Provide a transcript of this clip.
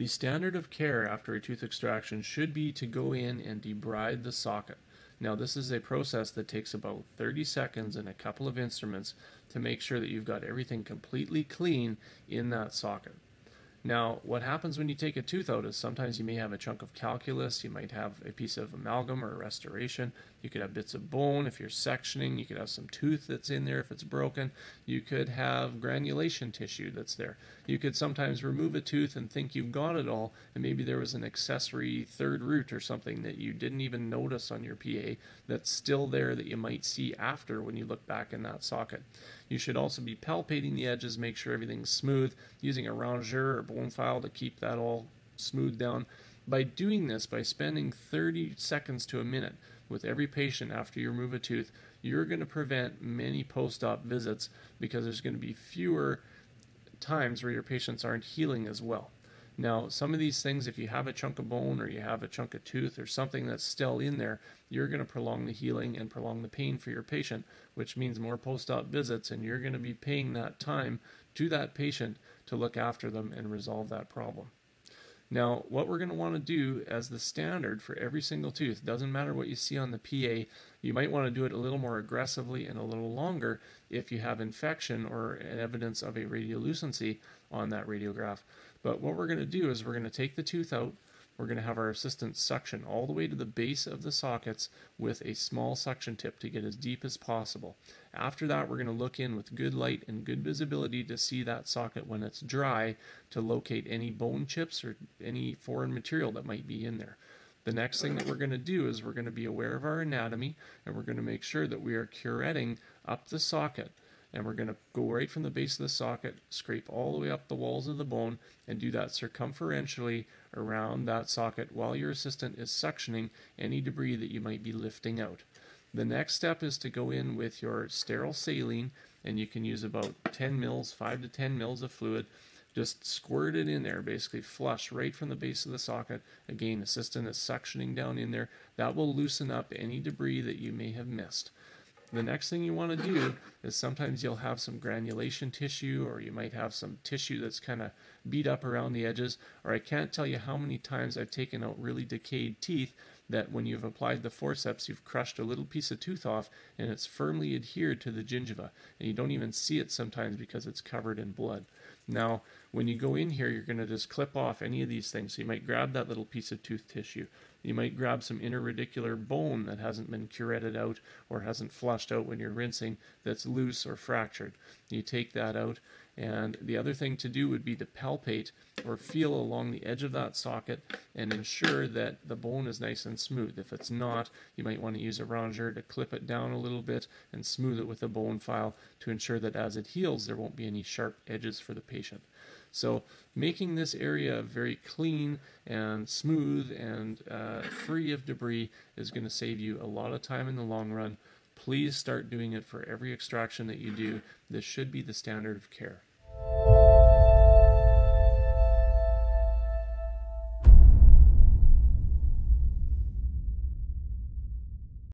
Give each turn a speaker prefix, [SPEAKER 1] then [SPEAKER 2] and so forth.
[SPEAKER 1] The standard of care after a tooth extraction should be to go in and debride the socket. Now, this is a process that takes about 30 seconds and a couple of instruments to make sure that you've got everything completely clean in that socket. Now, what happens when you take a tooth out is sometimes you may have a chunk of calculus, you might have a piece of amalgam or a restoration, you could have bits of bone if you're sectioning, you could have some tooth that's in there if it's broken, you could have granulation tissue that's there. You could sometimes remove a tooth and think you've got it all, and maybe there was an accessory third root or something that you didn't even notice on your PA that's still there that you might see after when you look back in that socket. You should also be palpating the edges, make sure everything's smooth, using a rongeur bone file to keep that all smoothed down. By doing this, by spending 30 seconds to a minute with every patient after you remove a tooth, you're going to prevent many post op visits because there's going to be fewer times where your patients aren't healing as well. Now, some of these things, if you have a chunk of bone or you have a chunk of tooth or something that's still in there, you're going to prolong the healing and prolong the pain for your patient, which means more post op visits, and you're going to be paying that time to that patient to look after them and resolve that problem. Now, what we're going to want to do as the standard for every single tooth, doesn't matter what you see on the PA, you might want to do it a little more aggressively and a little longer if you have infection or evidence of a radiolucency on that radiograph. But what we're going to do is we're going to take the tooth out. We're going to have our assistant suction all the way to the base of the sockets with a small suction tip to get as deep as possible. After that, we're going to look in with good light and good visibility to see that socket when it's dry to locate any bone chips or any foreign material that might be in there. The next thing that we're going to do is we're going to be aware of our anatomy and we're going to make sure that we are curetting up the socket and we're going to go right from the base of the socket, scrape all the way up the walls of the bone, and do that circumferentially around that socket while your assistant is suctioning any debris that you might be lifting out. The next step is to go in with your sterile saline, and you can use about 10 mils, 5 to 10 mils of fluid. Just squirt it in there, basically flush right from the base of the socket. Again, assistant is suctioning down in there. That will loosen up any debris that you may have missed. The next thing you want to do is sometimes you'll have some granulation tissue or you might have some tissue that's kind of beat up around the edges. Or I can't tell you how many times I've taken out really decayed teeth that when you've applied the forceps, you've crushed a little piece of tooth off and it's firmly adhered to the gingiva. And you don't even see it sometimes because it's covered in blood. Now, when you go in here, you're going to just clip off any of these things. So you might grab that little piece of tooth tissue. You might grab some interradicular bone that hasn't been curetted out or hasn't flushed out when you're rinsing that's loose or fractured. You take that out. And the other thing to do would be to palpate or feel along the edge of that socket and ensure that the bone is nice and smooth. If it's not, you might want to use a rongeur to clip it down a little bit and smooth it with a bone file to ensure that as it heals, there won't be any sharp edges for the patient. So making this area very clean and smooth and uh, free of debris is going to save you a lot of time in the long run. Please start doing it for every extraction that you do. This should be the standard of care.